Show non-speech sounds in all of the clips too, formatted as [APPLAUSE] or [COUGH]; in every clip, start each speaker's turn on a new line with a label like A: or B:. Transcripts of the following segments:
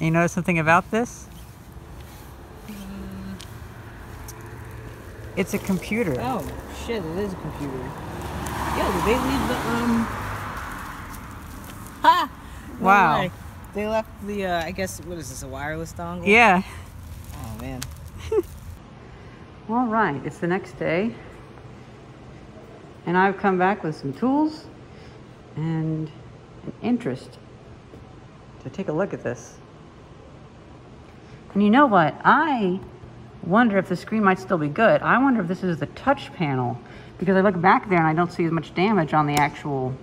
A: You notice something about this? It's a computer.
B: Oh, shit, it is a computer. Yeah, did they leave the, um... [LAUGHS] Ha!
A: Wow.
B: way. They left the, uh, I guess, what is this, a wireless dongle?
A: Yeah.
B: Oh, man. [LAUGHS]
A: All right, it's the next day. And I've come back with some tools and an interest to take a look at this. And you know what? I wonder if the screen might still be good. I wonder if this is the touch panel because I look back there and I don't see as much damage on the actual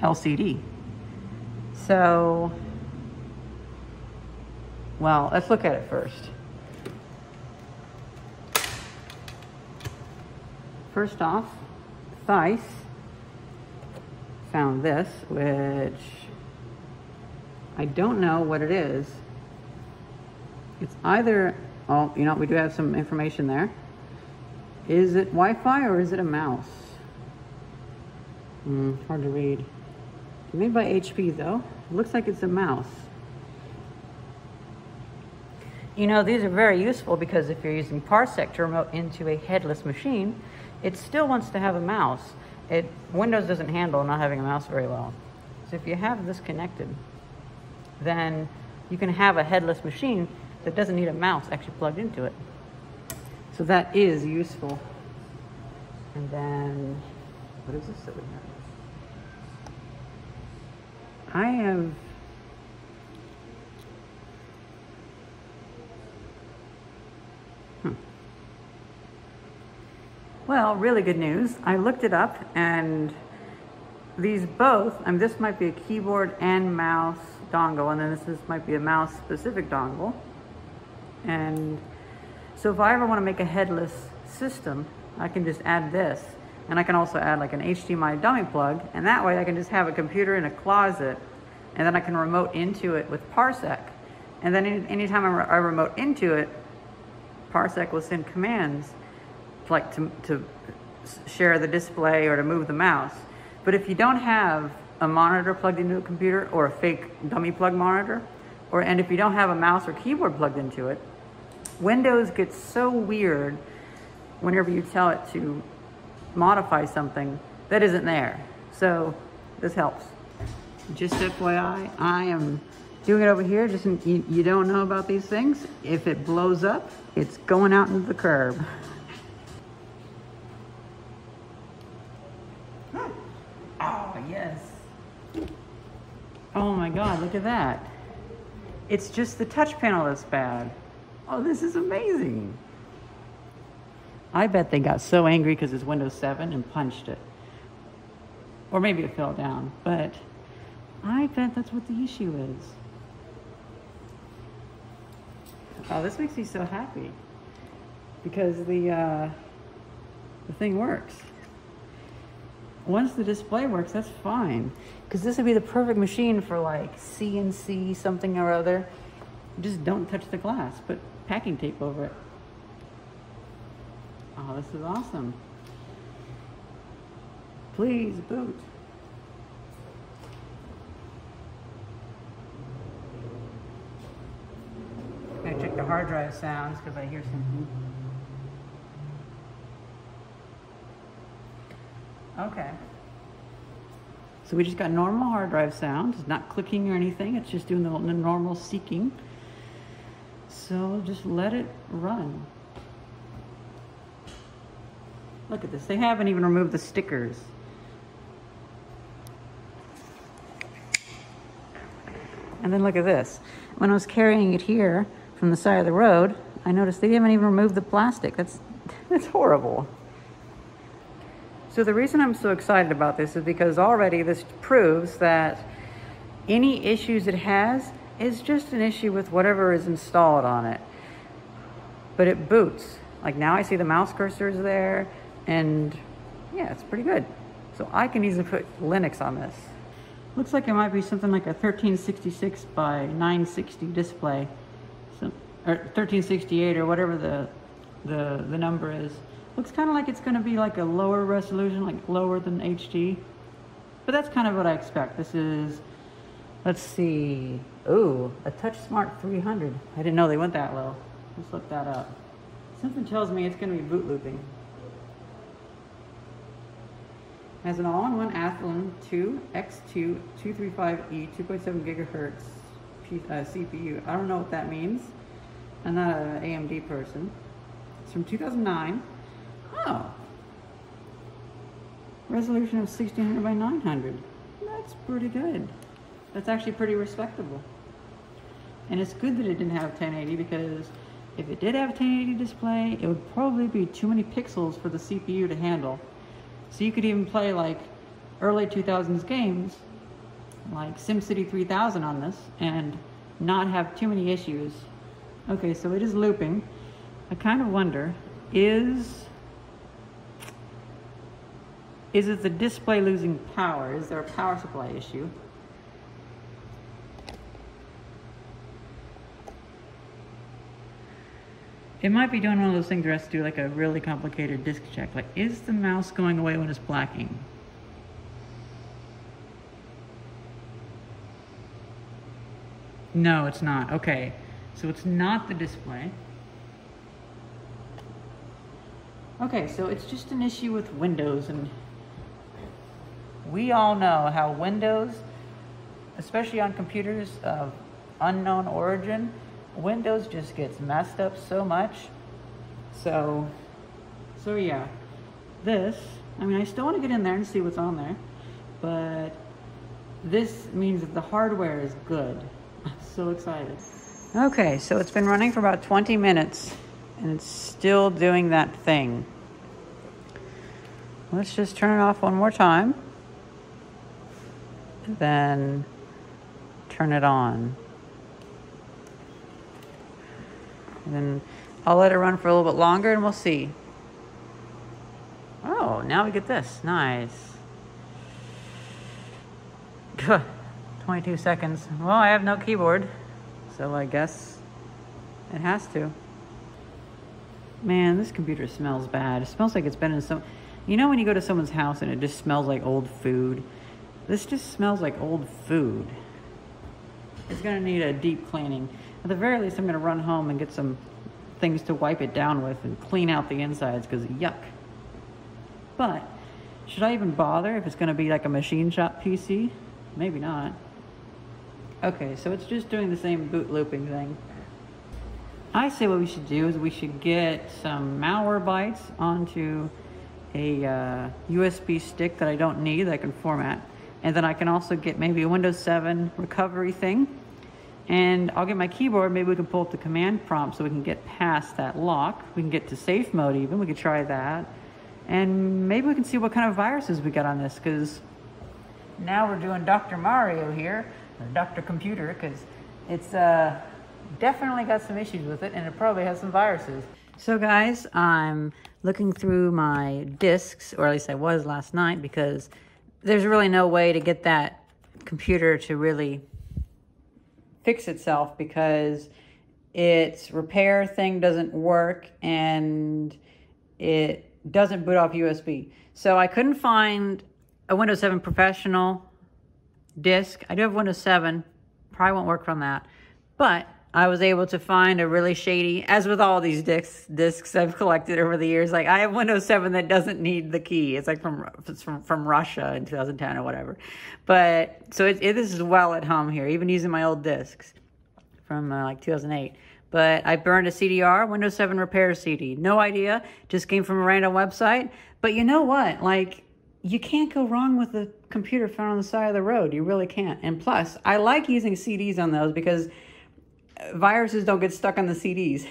A: LCD. So, well, let's look at it first. First off, Theiss found this, which I don't know what it is. It's either, oh, you know, we do have some information there. Is it Wi-Fi or is it a mouse? Hmm, hard to read. Made by HP though. Looks like it's a mouse. You know, these are very useful because if you're using Parsec to remote into a headless machine, it still wants to have a mouse. It Windows doesn't handle not having a mouse very well. So if you have this connected, then you can have a headless machine that doesn't need a mouse actually plugged into it. So that is useful. And then, what is this that we have? I have hmm. Well, really good news. I looked it up and these both, I mean, this might be a keyboard and mouse dongle, and then this, this might be a mouse specific dongle. And so if I ever want to make a headless system, I can just add this. And I can also add like an HDMI dummy plug, and that way I can just have a computer in a closet, and then I can remote into it with Parsec. And then any, anytime I, re I remote into it, Parsec will send commands like to, to share the display or to move the mouse. But if you don't have a monitor plugged into a computer or a fake dummy plug monitor, or and if you don't have a mouse or keyboard plugged into it, Windows gets so weird whenever you tell it to modify something that isn't there. So this helps. Just FYI, I am doing it over here. Just in, you, you don't know about these things. If it blows up, it's going out into the curb. Hmm. Oh, yes. Oh my God, look at that. It's just the touch panel that's bad. Oh, this is amazing. I bet they got so angry because it's Windows 7 and punched it. Or maybe it fell down, but I bet that's what the issue is. Oh, this makes me so happy because the, uh, the thing works once the display works, that's fine. Because this would be the perfect machine for like CNC something or other. Just don't touch the glass, put packing tape over it. Oh, this is awesome. Please boot. I check the hard drive sounds because I hear some. Okay. So we just got normal hard drive sound. It's not clicking or anything. It's just doing the normal seeking. So just let it run. Look at this. They haven't even removed the stickers. And then look at this. When I was carrying it here from the side of the road, I noticed they haven't even removed the plastic. That's, [LAUGHS] that's horrible. So the reason I'm so excited about this is because already this proves that any issues it has is just an issue with whatever is installed on it. But it boots. Like now I see the mouse cursors there and yeah, it's pretty good. So I can easily put Linux on this. Looks like it might be something like a 1366 by 960 display. Or 1368 or whatever the, the, the number is. Looks kind of like it's going to be like a lower resolution, like lower than HD. But that's kind of what I expect. This is, let's see, Ooh, a TouchSmart 300. I didn't know they went that low. Let's look that up. Something tells me it's going to be boot looping. Has an all-in-one Athlon 2 X2 235E 2.7 gigahertz uh, CPU. I don't know what that means. I'm not an AMD person. It's from 2009. Oh. Resolution of 1600 by 900. That's pretty good. That's actually pretty respectable. And it's good that it didn't have 1080 because if it did have 1080 display, it would probably be too many pixels for the CPU to handle. So you could even play like early 2000s games like SimCity 3000 on this and not have too many issues. Okay, so it is looping. I kind of wonder, is is it the display losing power? Is there a power supply issue? It might be doing one of those things where it has to do like a really complicated disk check. Like, is the mouse going away when it's blacking? No, it's not. Okay. So it's not the display. Okay, so it's just an issue with Windows and we all know how Windows, especially on computers of unknown origin, Windows just gets messed up so much. So, so yeah, this, I mean, I still want to get in there and see what's on there, but this means that the hardware is good. I'm so excited. Okay, so it's been running for about 20 minutes and it's still doing that thing. Let's just turn it off one more time. Then turn it on. And then I'll let it run for a little bit longer and we'll see. Oh, now we get this. Nice. Good. 22 seconds. Well, I have no keyboard, so I guess it has to. Man, this computer smells bad. It smells like it's been in some... You know when you go to someone's house and it just smells like old food? This just smells like old food. It's gonna need a deep cleaning. At the very least, I'm gonna run home and get some things to wipe it down with and clean out the insides because yuck. But should I even bother if it's gonna be like a machine shop PC? Maybe not. Okay, so it's just doing the same boot looping thing. I say what we should do is we should get some Malwarebytes onto a uh, USB stick that I don't need that I can format. And then I can also get maybe a Windows 7 recovery thing. And I'll get my keyboard, maybe we can pull up the command prompt so we can get past that lock. We can get to safe mode even, we could try that. And maybe we can see what kind of viruses we got on this because now we're doing Dr. Mario here, or Dr. Computer, because it's uh, definitely got some issues with it and it probably has some viruses. So guys, I'm looking through my disks, or at least I was last night, because there's really no way to get that computer to really fix itself because its repair thing doesn't work and it doesn't boot off USB. So I couldn't find a Windows 7 Professional disk. I do have Windows 7. Probably won't work from that. But I was able to find a really shady, as with all these discs, discs I've collected over the years. Like I have Windows 7 that doesn't need the key. It's like from it's from from Russia in 2010 or whatever. But so it, it this is well at home here, even using my old discs from uh, like 2008. But I burned a CDR, Windows 7 repair CD. No idea, just came from a random website. But you know what? Like you can't go wrong with a computer found on the side of the road. You really can't. And plus, I like using CDs on those because viruses don't get stuck on the CDs.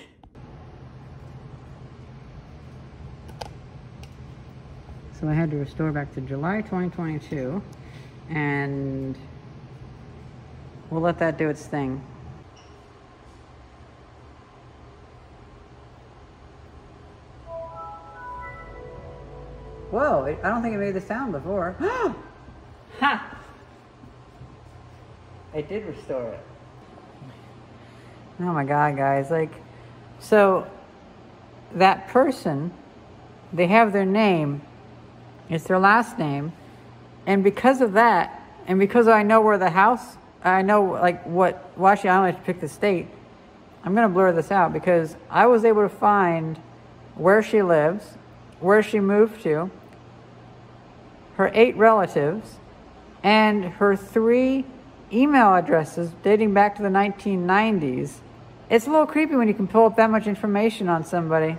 A: So I had to restore back to July 2022 and we'll let that do its thing. Whoa, it, I don't think it made the sound before. [GASPS] ha! It did restore it. Oh my God, guys. Like, so that person, they have their name, it's their last name. And because of that, and because I know where the house I know like what, well actually I only have to pick the state. I'm gonna blur this out because I was able to find where she lives, where she moved to, her eight relatives, and her three email addresses dating back to the 1990s. It's a little creepy when you can pull up that much information on somebody.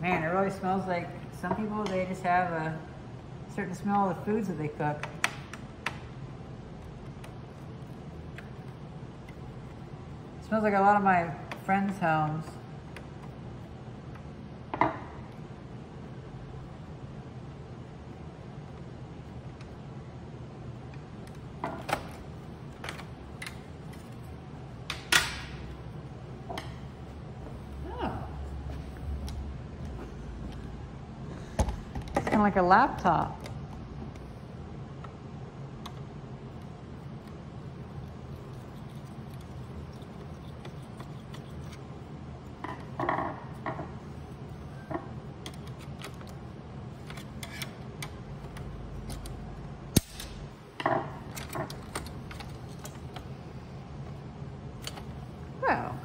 A: Man, it really smells like some people, they just have a certain smell of the foods that they cook. Smells like a lot of my friends' homes. Oh. It's kind of like a laptop. Well,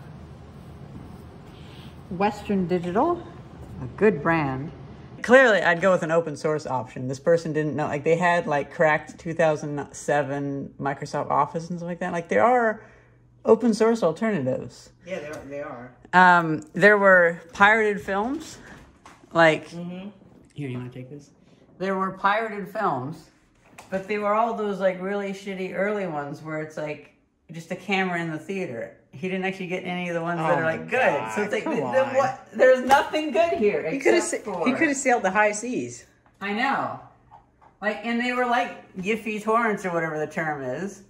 A: Western Digital, a good brand. Clearly, I'd go with an open source option. This person didn't know, like, they had like cracked 2007 Microsoft Office and stuff like that. Like, there are open source alternatives.
B: Yeah, they are. They are.
A: Um, there were pirated films, like here. You want to take this? There were pirated films, but they were all those like really shitty early ones where it's like just a camera in the theater. He didn't actually get any of the ones that
B: Oh
A: are like good. So it's like
B: God,
A: the-
B: come
A: the what? There's nothing good here.
B: He could have. He could have sailed the high seas.
A: I know. Like, and they were like YIFY torrents or whatever the term is.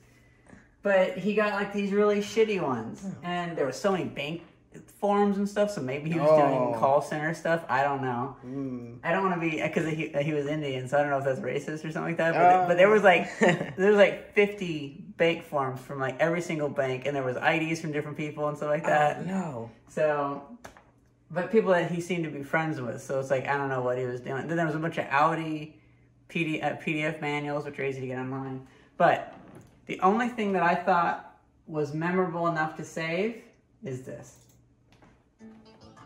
A: But he got like these really shitty ones. Hmm. And there were so many bank forums and stuff, so maybe he was doing
B: Oh.
A: call center stuff. I don't know.
B: Mm.
A: I don't want to be, because he, he was Indian, so I don't know if that's racist or something like that. But,
B: Oh.
A: but there was like, [LAUGHS] there was like 50 bank forms from like every single bank, and there was IDs from different people and stuff like that.
B: Oh, no.
A: So, but people that he seemed to be friends with. So it's like I don't know what he was doing. Then there was a bunch of Audi PD, uh, PDF manuals, which are easy to get online. But the only thing that I thought was memorable enough to save is this.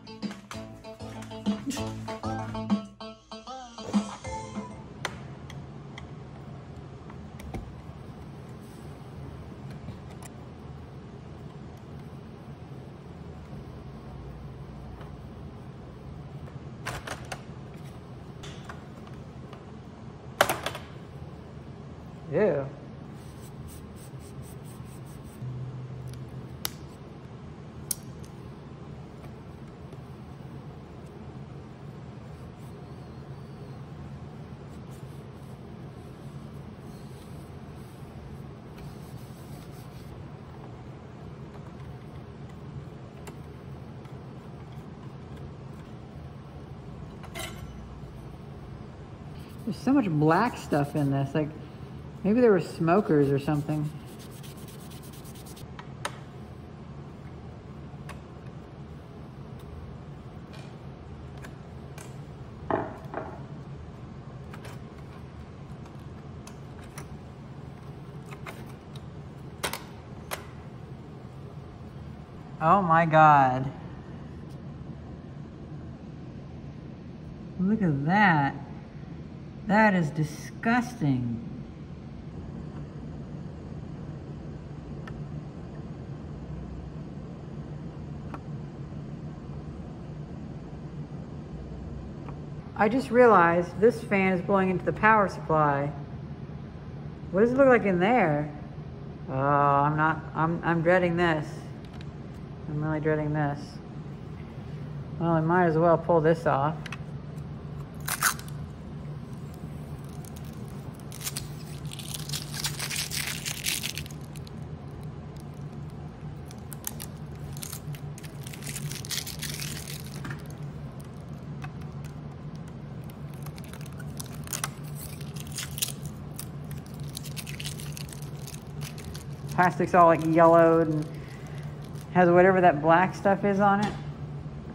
A: よいしょ so much black stuff in this. Like, maybe there were smokers or something. Oh my god. Look at that. That is disgusting. I just realized this fan is blowing into the power supply. What does it look like in there? Oh, I'm not, I'm, I'm dreading this. I'm really dreading this. Well, I might as well pull this off. Plastic's all like yellowed and has whatever that black stuff is on it.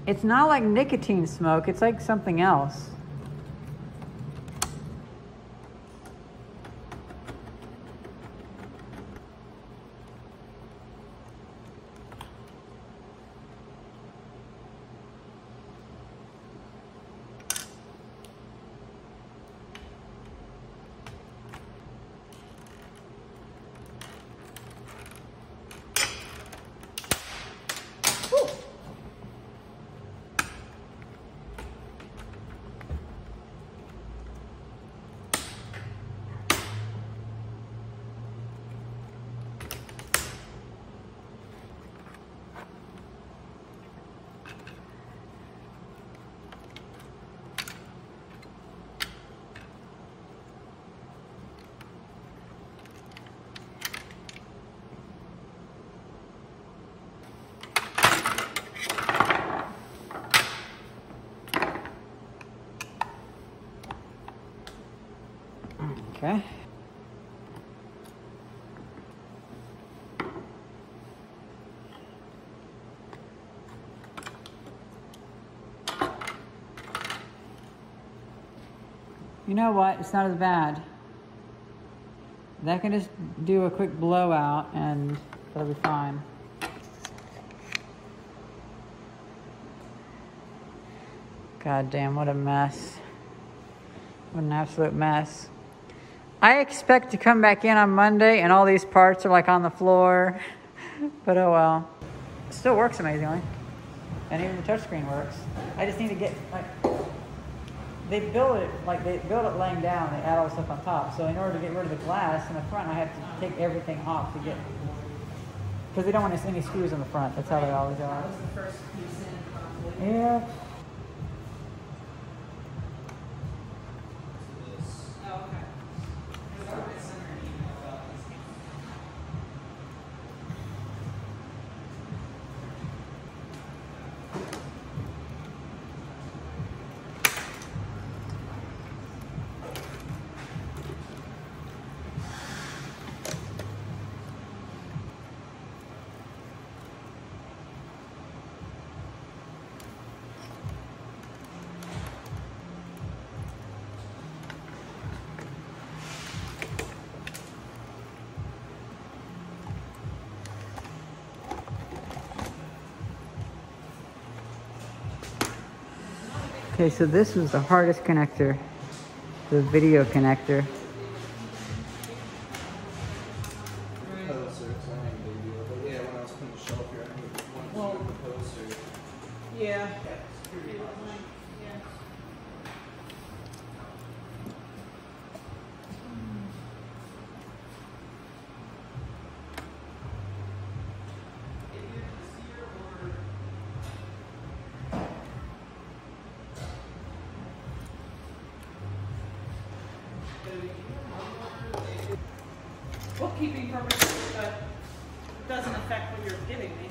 A: It's not like nicotine smoke, it's like something else. Okay. You know what? It's not as bad. That can just do a quick blowout and that'll be fine. God damn, what a mess. What an absolute mess. I expect to come back in on Monday and all these parts are like on the floor. [LAUGHS] but oh well. It still works amazingly. And even the touchscreen works. I just need to get like they build it like they build it laying down, they add all the stuff on top. So in order to get rid of the glass in the front I have to take everything off to get because they don't want any screws in the front. That's how they always are.
B: That was the first piece in, probably.
A: Yeah.
B: Okay,
A: so this was the hardest connector, the video connector.
C: poster,
B: Bookkeeping purposes, but it doesn't affect what you're giving me.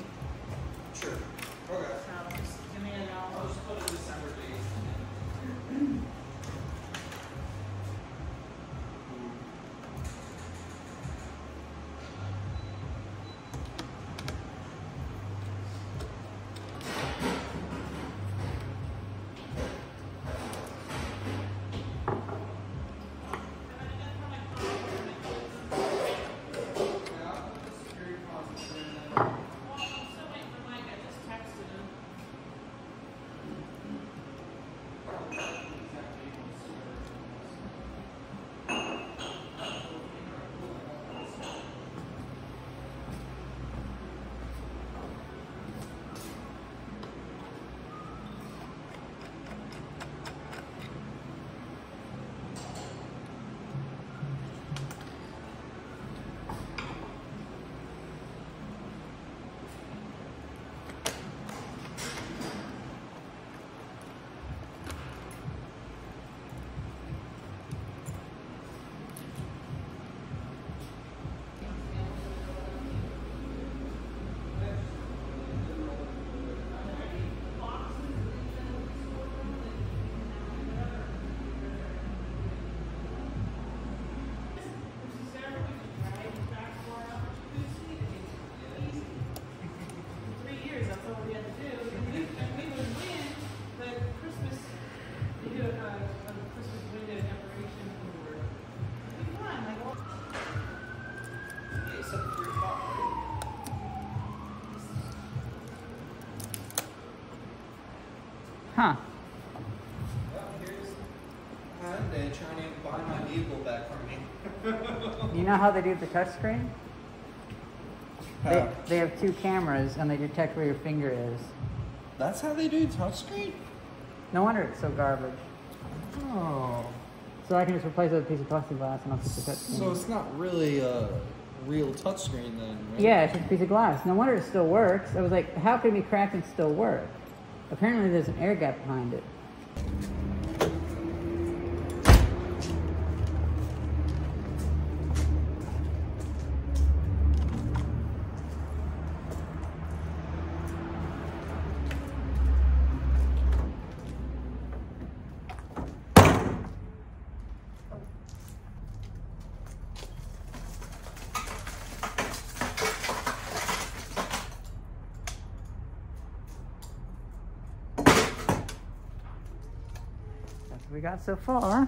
A: Know how they do the touchscreen? They,
C: How?
A: they have two cameras and they detect where your finger is.
C: That's how they do touch screen?
A: No wonder it's so garbage.
C: Oh.
A: So I can just replace it with a piece of plastic glass and I'll fix the touchscreen.
C: So it's not really a real touch screen then, right?
A: Yeah, it's just a piece of glass. No wonder it still works. I was like, how can it be cracked and still work? Apparently there's an air gap behind it. Got so far.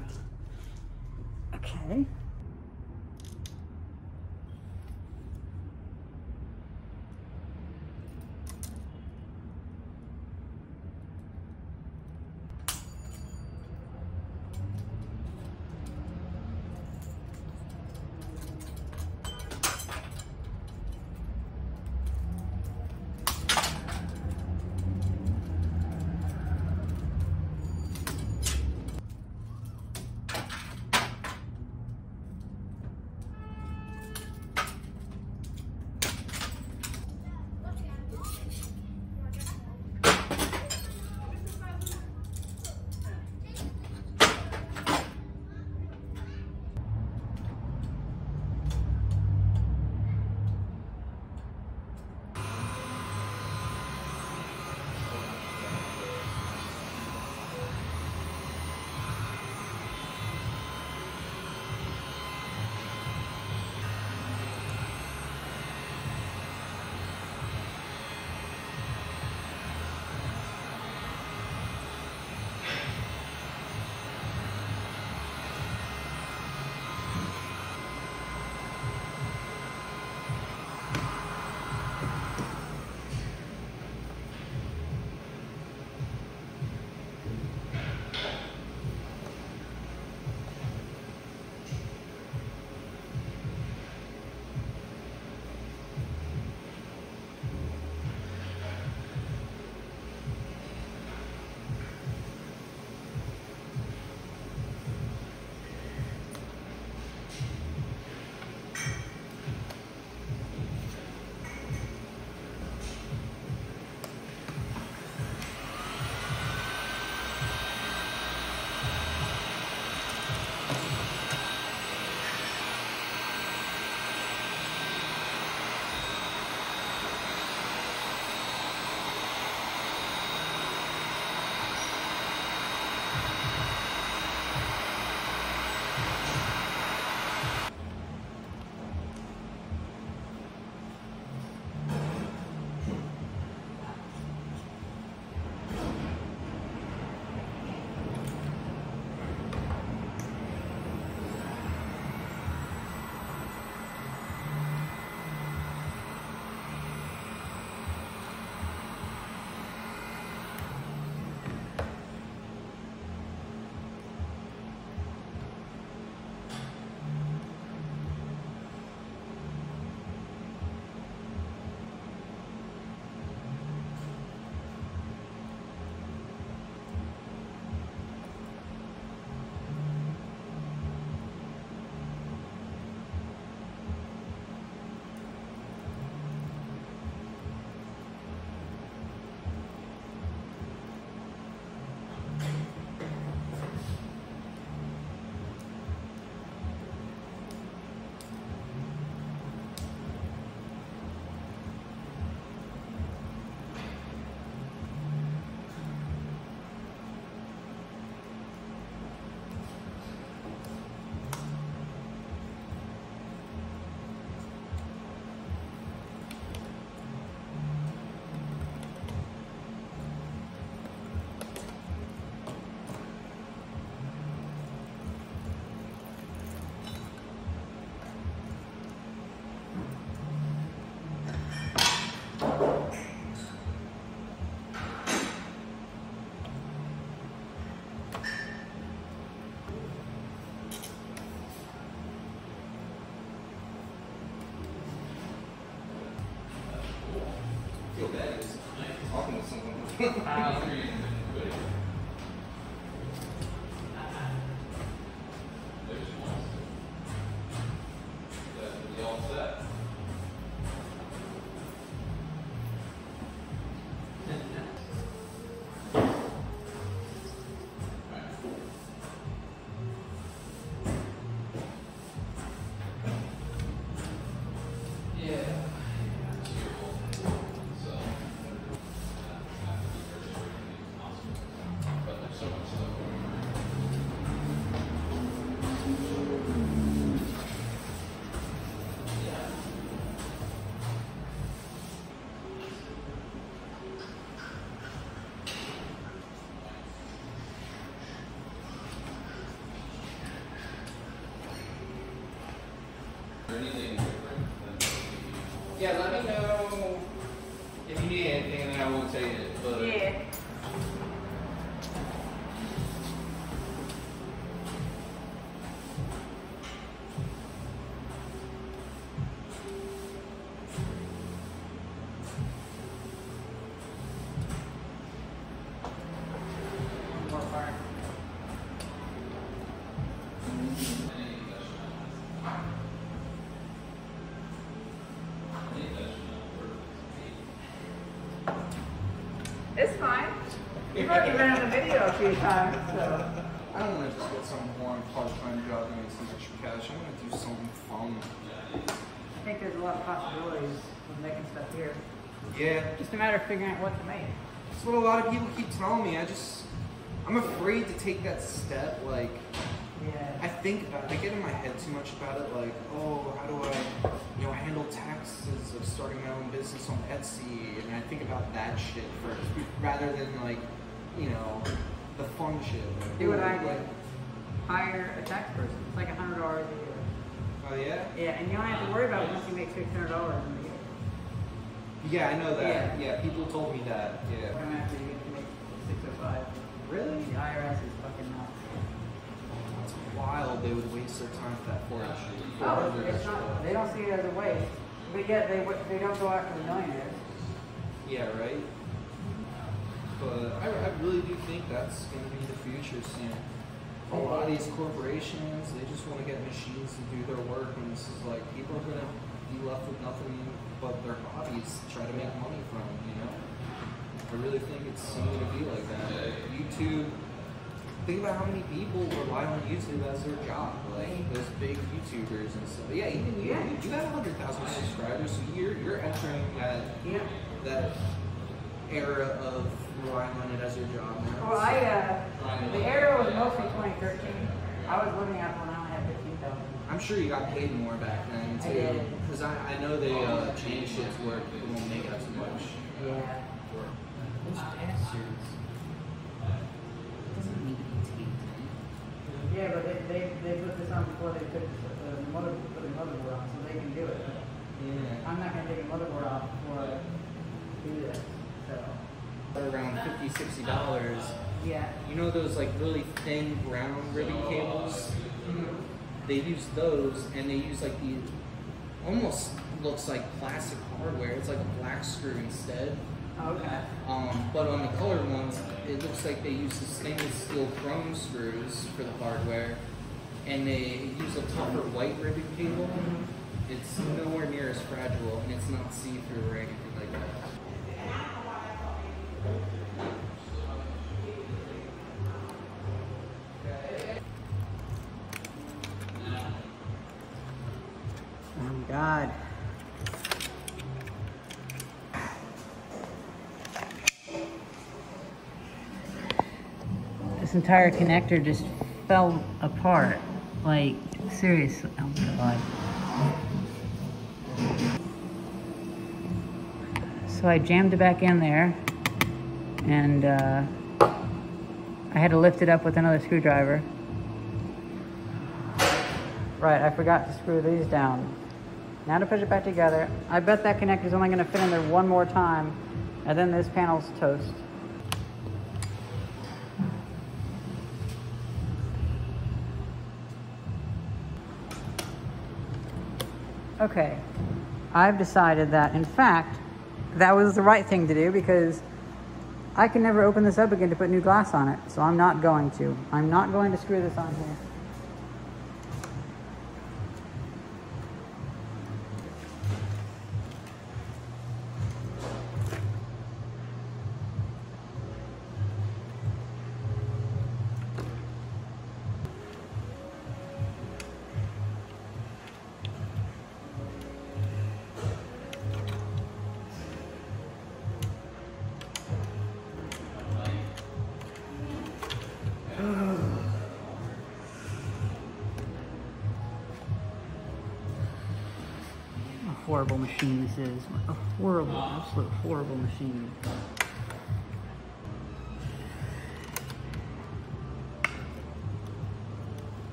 A: um, already been on the video a few times, so.
C: I don't want to just get some one part-time job and make some extra cash. I want to do something fun.
A: I think there's a lot of possibilities with making stuff here.
C: Yeah,
A: Just a matter of figuring out what to make.
C: that's what a lot of people keep telling me. I just, I'm afraid to take that step. Like,
A: yeah.
C: I think about it. I get in my head too much about it. Like, oh, how do I, you know, handle taxes of starting my own business on Etsy? And I think about that shit first, rather than like, you know, the function.
A: Do what I
C: like.
A: Hire a tax person. It's like a hundred dollars a year.
C: Oh yeah.
A: Yeah, and you don't have to worry about it once you make six hundred dollars in a year.
C: Yeah, I know that.
A: Yeah.
C: Yeah, people told me that.
A: You
C: Yeah.
A: have to get to make six oh five.
C: Really?
A: The IRS is fucking nuts.
C: It's wild. They would waste their time for that four inch.
A: Oh, it's not, they don't see it as a waste. But yet they, they don't go after the millionaires.
C: Yeah, right. But I, I really do think that's going to be the future soon. A lot of these corporations, they just want to get machines to do their work, and this is like people are going to be left with nothing but their hobbies to try to make money from. You know, I really think it's soon going to be like that. YouTube. Think about how many people rely on YouTube as their job, like those big YouTubers and stuff. Yeah, even you.
A: Yeah.
C: You got hundred thousand subscribers, so you're you're entering that
A: Yeah.
C: that era of relying on it as your job now.
A: Well, I, uh, the era was mostly twenty thirteen. I was living out when I only had fifteen thousand.
C: I'm sure you got paid more back then
A: I
C: too,
A: did.
C: because I, I know they uh, changed it to where people won't make as much.
A: Yeah.
C: Those bastards. Doesn't need to be taped.
A: Yeah, but they, they, they put this on before they took the mother, put the motherboard on, so they can do it.
C: Yeah.
A: I'm not gonna take a motherboard off before I do this, so.
C: Around 50 dollars.
A: Yeah.
C: You know those like really thin brown ribbon cables? They use those, and they use like the almost looks like plastic hardware. It's like a black screw instead.
A: Okay.
C: Um, but on the colored ones, it looks like they use the stainless steel chrome screws for the hardware, and they use a tougher white ribbon cable. It's nowhere near as fragile, and it's not see-through or anything like that.
A: Entire connector just fell apart. Like, seriously. Oh god. So I jammed it back in there and uh, I had to lift it up with another screwdriver. Right, I forgot to screw these down. Now to push it back together. I bet that connector's only gonna fit in there one more time, and then this panel's toast. Okay, I've decided that, in fact, that was the right thing to do because I can never open this up again to put new glass on it. So I'm not going to. I'm not going to screw this on here. Machine this is. A horrible, absolute horrible machine.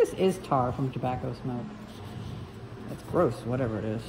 A: This is tar from tobacco smoke. That's gross, whatever it is.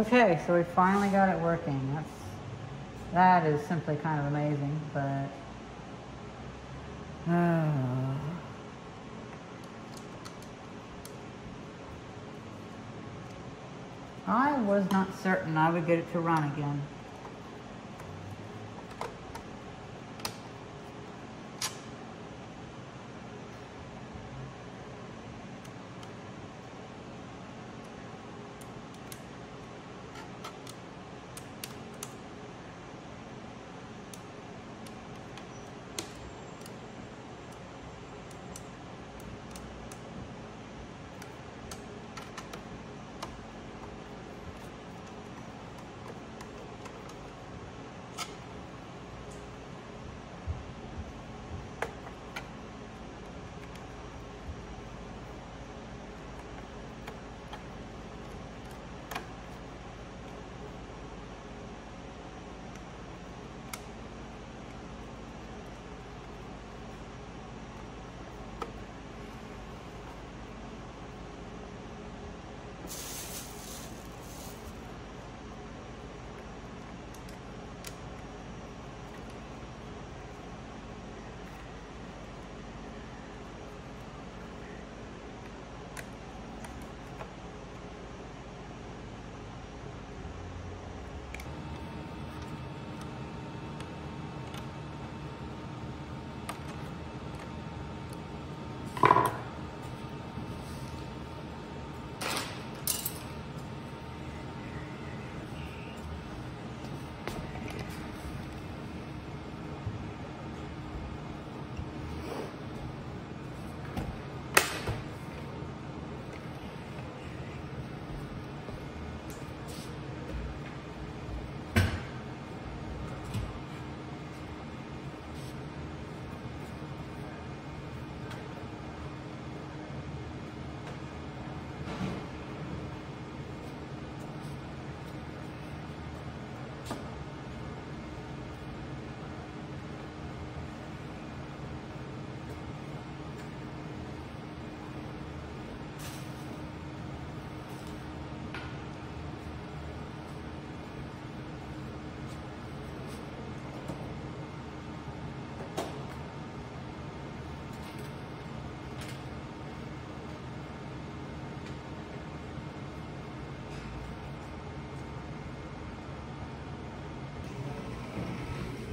A: Okay, so we finally got it working. That's that is simply kind of amazing, but oh. I was not certain I would get it to run again.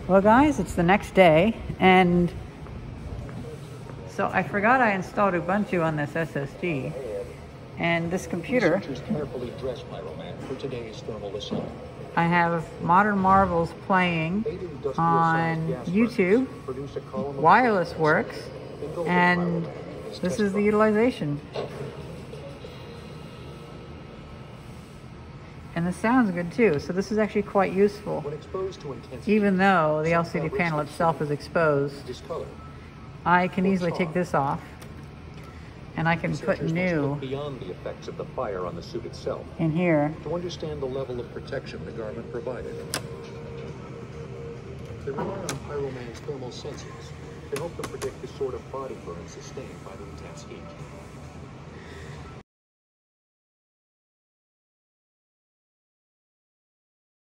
A: Well, guys, it's the next day, and so I forgot I installed Ubuntu on this SSD, and this computer.
D: Carefully dress Pyroman for today's thermal assembly.
A: I have Modern Marvels playing on YouTube.
D: burners produce a column of
A: Wireless works, and this is the utilization. And the sounds good too, so this is actually quite useful,
D: When exposed to intense
A: even though the LCD panel itself is exposed. I can easily take this off, and I can put new
D: beyond the effects of the fire on the suit itself
A: in here.
D: to understand the level of protection the garment provided. They rely on Pyroman's thermal sensors to help them predict the sort of body burn sustained by the intense heat.